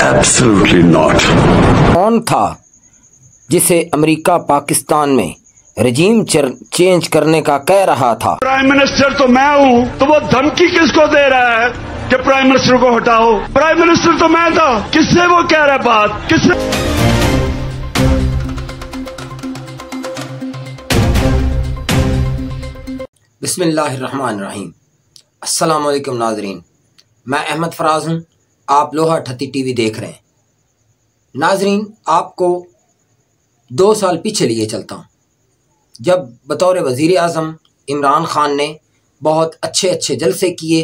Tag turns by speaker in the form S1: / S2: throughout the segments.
S1: Absolutely not.
S2: کون تھا جسے امریکہ پاکستان میں رجیم چینج کرنے کا کہہ رہا تھا؟
S3: پرائم منسٹر تو میں ہوں تو وہ دھمکی کس کو دے رہا ہے کہ پرائم منسٹر کو ہٹاؤ؟ پرائم منسٹر تو میں تھا کس سے وہ کہہ رہا ہے بات؟ کس سے
S2: بسم اللہ الرحمن الرحیم۔ السلام علیکم ناظرین میں احمد فراز ہوں آپ لوہا ٹھتی ٹی وی دیکھ رہے ہیں۔ ناظرین، آپ کو دو سال پیچھے لیے چلتا ہوں۔ جب بطور وزیر اعظم عمران خان نے بہت اچھے اچھے جلسے کیے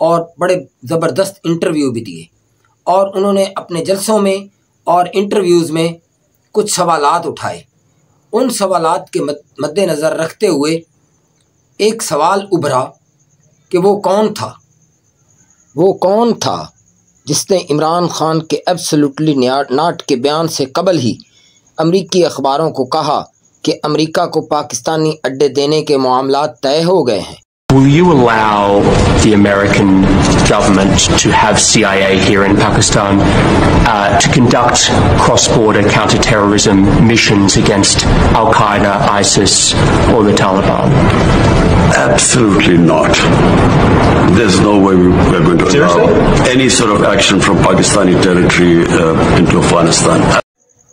S2: اور بڑے زبردست انٹرویو بھی دیے، اور انہوں نے اپنے جلسوں میں اور انٹرویوز میں کچھ سوالات اٹھائے۔ ان سوالات کے مد نظر رکھتے ہوئے ایک سوال ابھرا کہ وہ کون تھا؟ وہ کون تھا؟ جس نے عمران خان کے ایبسلوٹلی ناٹ کے بیان سے قبل ہی امریکی اخباروں کو کہا کہ امریکہ کو پاکستانی اڈے دینے کے معاملات طے ہو گئے ہیں۔
S4: Will you allow the American government to have CIA here in Pakistan uh, to conduct cross-border counterterrorism missions against Al Qaeda, ISIS, or the Taliban?
S1: Absolutely not. There's no way we're going to
S4: Seriously?
S1: allow any sort of action from Pakistani territory uh, into Afghanistan.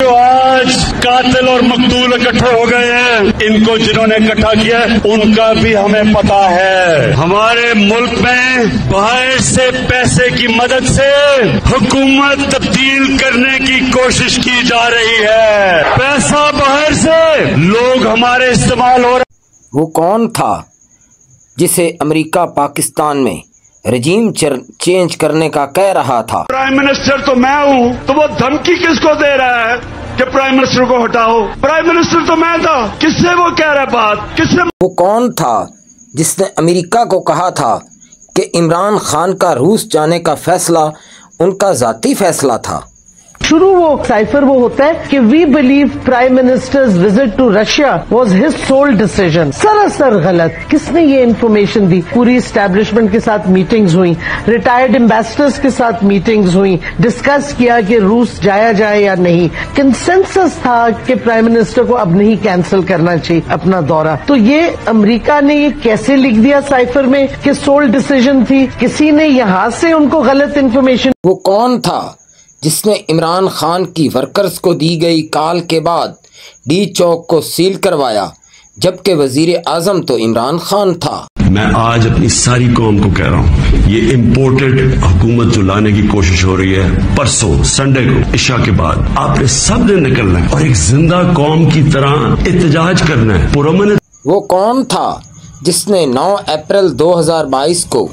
S3: جو آج قاتل اور مقتول اکٹھے ہو گئے ہیں، ان کو جنہوں نے اکٹھا کیا، ان کا بھی ہمیں پتا ہے۔ ہمارے ملک میں باہر سے پیسے کی مدد سے حکومت تبدیل کرنے کی کوشش کی جا رہی ہے۔ پیسہ باہر سے لوگ ہمارے استعمال ہو رہے
S2: وہ کون تھا جسے امریکہ پاکستان میں رجیم چینج کرنے کا کہہ رہا تھا۔
S3: پرائم منسٹر تو میں ہوں تو وہ دھمکی کس کو دے رہا ہے کہ پرائم منسٹر کو ہٹاؤ؟ پرائم منسٹر تو میں تھا کس سے وہ کہہ رہا ہے بات؟ کس سے
S2: وہ کون تھا جس نے امریکہ کو کہا تھا کہ عمران خان کا روس جانے کا فیصلہ ان کا ذاتی فیصلہ تھا؟
S5: شروع وہ سائفر وہ ہوتا ہے کہ we believe prime minister visit to Russia was his sole decision سراسر غلط. کس نے یہ انفارمیشن دی؟ پوری اسٹیبلشمنٹ کے ساتھ میٹنگز ہوئی ریٹائرڈ امبیسڈرز کے ساتھ میٹنگز ہوئی ڈسکس کیا کہ روس جایا جائے یا نہیں. کنسنسس تھا کہ پرائم منسٹر کو اب نہیں کینسل کرنا چاہیے اپنا دورہ. تو یہ امریکہ نے یہ کیسے لکھ دیا سائفر میں کہ سول ڈیسیزن تھی؟ کسی نے یہاں سے ان کو غلط انفارمیشن
S2: وہ کون تھا؟ جس نے عمران خان کی ورکرز کو دی گئی کال کے بعد ڈی چوک کو سیل کروایا جبکہ وزیر اعظم تو عمران خان تھا۔
S1: میں آج اپنی ساری قوم کو کہہ رہا ہوں یہ امپورٹڈ حکومت جو لانے کی کوشش ہو رہی ہے پرسوں سنڈے کو عشاء کے بعد آپ نے سب نے نکلنا ہے اور ایک زندہ قوم کی طرح احتجاج کرنا ہے۔ پرامن
S2: وہ کون تھا جس نے نو اپریل دو ہزار بائیس کو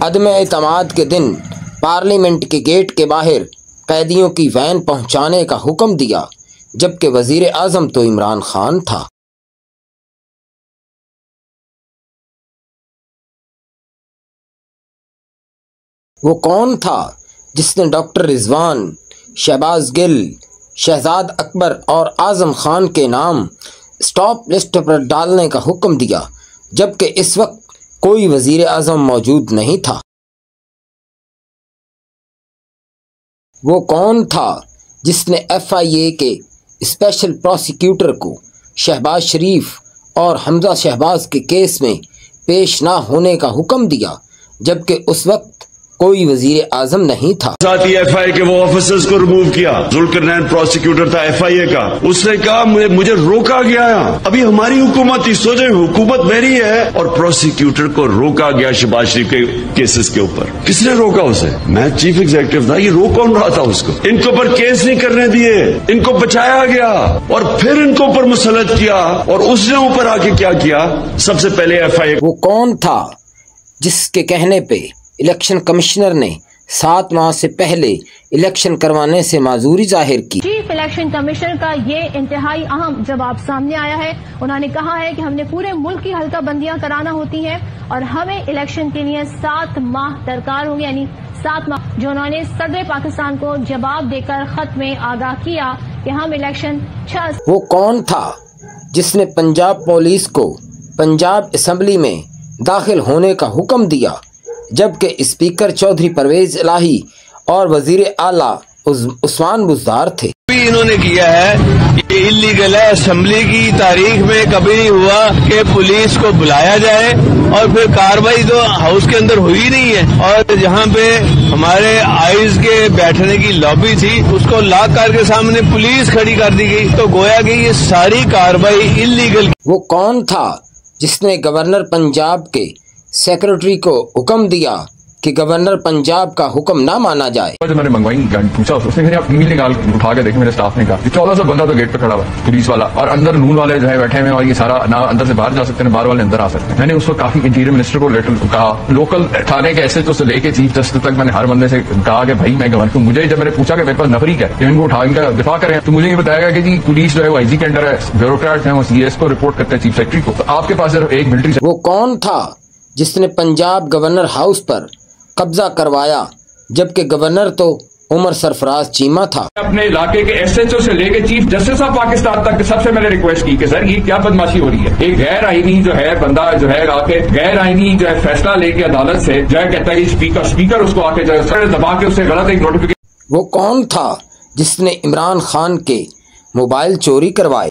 S2: عدم اعتماد کے دن پارلیمنٹ کے گیٹ کے باہر قیدیوں کی وین پہنچانے کا حکم دیا، جبکہ وزیر اعظم تو عمران خان تھا۔ وہ کون تھا جس نے ڈاکٹر رضوان، شہباز گل، شہزاد اکبر اور اعظم خان کے نام اسٹاپ لسٹ پر ڈالنے کا حکم دیا، جبکہ اس وقت کوئی وزیر اعظم موجود نہیں تھا۔ وہ کون تھا جس نے ایف آئی اے کے اسپیشل پروسیکیوٹر کو شہباز شریف اور حمزہ شہباز کے کیس میں پیش نہ ہونے کا حکم دیا، جبکہ اس وقت کوئی وزیر اعظم نہیں تھا۔
S3: ذاتی ایف آئی کے وہ آفیسرز کو ریموو کیا۔ ذوالکرنین پروسیکیوٹر تھا ایف آئی اے کا۔ اس نے کہا مجھے روکا گیا ابھی ہماری حکومت تھی سوچے حکومت میری ہے اور پروسیکیوٹر کو روکا گیا شہباز شریف کے کیسز کے اوپر۔ کس نے روکا اسے؟ میں چیف ایگزیکٹو تھا۔ یہ روک کون رہا تھا اس کو؟ ان کے اوپر کیس نہیں کرنے دیے۔ ان کو بچایا گیا اور پھر ان کو اوپر مسلط کیا اور اس نے اوپر آ کے کیا کیا؟ سب سے پہلے ایف آئی اے
S2: وہ کون تھا جس کے کہنے پہ الیکشن کمشنر نے سات ماہ سے پہلے الیکشن کروانے سے معذوری ظاہر کی۔
S6: چیف الیکشن کمیشنر کا یہ انتہائی اہم جواب سامنے آیا ہے۔ انہوں نے کہا ہے کہ ہم نے پورے ملک کی حلقہ بندیاں کرانا ہوتی ہیں اور ہمیں الیکشن کے لیے سات ماہ درکار ہوں گے یعنی سات ماہ۔ جو انہوں نے صدر پاکستان کو جواب دے کر خط میں آگاہ کیا کہ ہم الیکشن چھ
S2: وہ کون تھا جس نے پنجاب پولیس کو پنجاب اسمبلی میں داخل ہونے کا حکم دیا؟ جبکہ اسپیکر چودھری پرویز الہی اور وزیر اعلیٰ عثمان بزدار تھے۔
S7: بھی انہوں نے کیا ہے یہ انلیگل ہے اسمبلی کی تاریخ میں کبھی نہیں ہوا کہ پولیس کو بلایا جائے اور پھر کاروائی تو ہاؤس کے اندر ہوئی نہیں ہے۔ اور جہاں پہ ہمارے آئیز کے بیٹھنے کی لابی تھی اس کو لاک کر کے سامنے پولیس کھڑی کر دی گئی۔ تو گویا کہ یہ ساری کاروائی انلیگل
S2: وہ کون تھا جس نے گورنر پنجاب کے سیکرٹری کو حکم دیا کہ گورنر پنجاب کا حکم نہ مانا جائے۔
S8: جب میں نے منگوائی گن پوچھا اس نے آپ میل نکال اٹھا کے دیکھے میرے اسٹاف نے کہا چودہ سو بندہ تو گیٹ پہ کھڑا ہوا پولیس والا۔ اور اندر نون والے جو ہے بیٹھے ہوئے اور یہ سارا نہ اندر سے باہر جا سکتے ہیں باہر والے اندر آ سکتے۔ ہیں میں نے اس کو کافی انٹیریئر منسٹر کو لیٹر کہا۔ لوکل تھانے کے ایسے تو سے لے کے چیف جسٹس تک میں نے ہر بندے سے کہا کہ بھائی میں گورنر ہوں۔ مجھے جب میں نے پوچھا کہ میرے پاس نفری کیا کہ ان کو اٹھا ان کا دفاع کریں۔ تو مجھے یہ بتایا گیا کہ جی پولیس جو ہے وہ آئی جی کے انڈر ہے بیوروکریٹ ہیں وہ سی ایس کو رپورٹ کرتے ہیں چیف سیکرٹری کو۔ تو آپ کے پاس صرف ایک ملٹری
S2: وہ کون تھا؟ جس نے پنجاب گورنر ہاؤس پر قبضہ کروایا جبکہ گورنر تو عمر سرفراز چیما تھا۔
S8: اپنے علاقے کے ایس ایچ او سے لے کے چیف جسٹس آف پاکستان تک سب سے میں نے ریکویسٹ کی کہ سر یہ کیا بدماشی ہو رہی ہے؟ ایک غیر آئینی جو ہے بندہ جو ہے آ کے غیر آئینی جو ہے فیصلہ لے کے عدالت سے جو ہے کہتا ہے اسپیکر اسپیکر اس کو آ کے جو ہے دبا کے اسے غلط ایک نوٹیفکیشن
S2: وہ کون تھا جس نے عمران خان کے موبائل چوری کروائے؟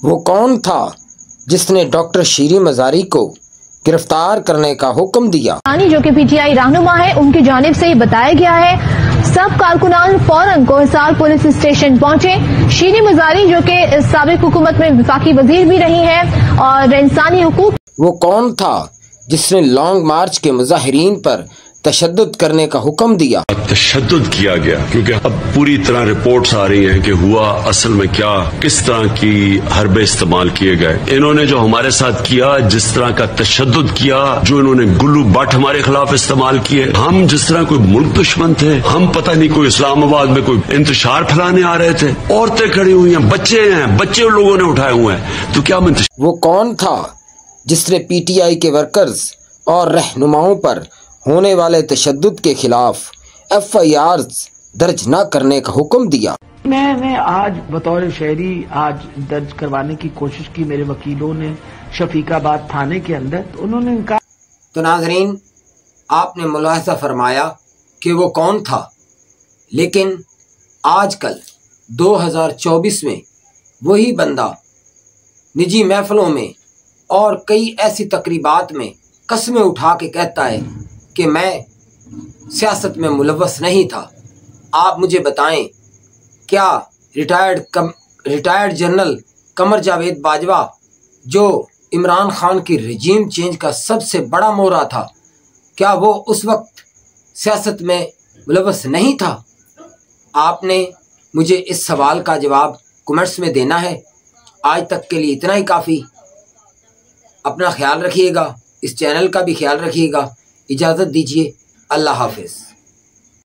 S2: وہ کون تھا جس نے ڈاکٹر شیری مزاری کو گرفتار کرنے کا حکم دیا۔
S6: جو کہ پی ٹی آئی رہنما ہے ان کی جانب سے یہ بتایا گیا ہے سب کارکنان فوراً کو پولیس اسٹیشن پہنچے۔ شیری مزاری جو کہ سابق حکومت میں وفاقی وزیر بھی رہی ہے اور انسانی حقوق
S2: وہ کون تھا جس نے لانگ مارچ کے مظاہرین پر تشدد کرنے کا حکم دیا۔
S3: تشدد کیا گیا کیونکہ اب پوری طرح رپورٹس آ رہی ہیں کہ ہوا اصل میں کیا کس طرح کی حربے استعمال کیے گئے۔ انہوں نے جو ہمارے ساتھ کیا جس طرح کا تشدد کیا جو انہوں نے گلو بٹ ہمارے خلاف استعمال کیے۔ ہم جس طرح کوئی ملک دشمن تھے ہم پتہ نہیں کوئی اسلام آباد میں کوئی انتشار پھیلانے آ رہے تھے۔ عورتیں کھڑی ہوئی ہیں بچے ہیں بچے لوگوں نے اٹھائے ہوئے ہیں۔ تو کیا
S2: وہ کون تھا جس نے پی ٹی آئی کے ورکرز اور رہنماؤں پر ہونے والے تشدد کے خلاف ایف آئی آر درج نہ کرنے کا حکم دیا۔
S5: میں نے آج بطور شہری آج درج کروانے کی کوشش کی میرے وکیلوں نے شفیق آباد تھانے کے اندر تو انہوں نے کہا
S2: تو ناظرین آپ نے ملاحظہ فرمایا کہ وہ کون تھا۔ لیکن آج کل دو ہزار چوبیس میں وہی بندہ نجی محفلوں میں اور کئی ایسی تقریبات میں قسمیں اٹھا کے کہتا ہے کہ میں سیاست میں ملوث نہیں تھا۔ آپ مجھے بتائیں، کیا ریٹائرڈ کم ریٹائرڈ جنرل قمر جاوید باجوہ، جو عمران خان کی رجیم چینج کا سب سے بڑا مورا تھا، کیا وہ اس وقت سیاست میں ملوث نہیں تھا؟ آپ نے مجھے اس سوال کا جواب کمنٹس میں دینا ہے۔ آج تک کے لیے اتنا ہی کافی۔ اپنا خیال رکھیے گا، اس چینل کا بھی خیال رکھیے گا۔ اجازت دیجیے اللہ حافظ۔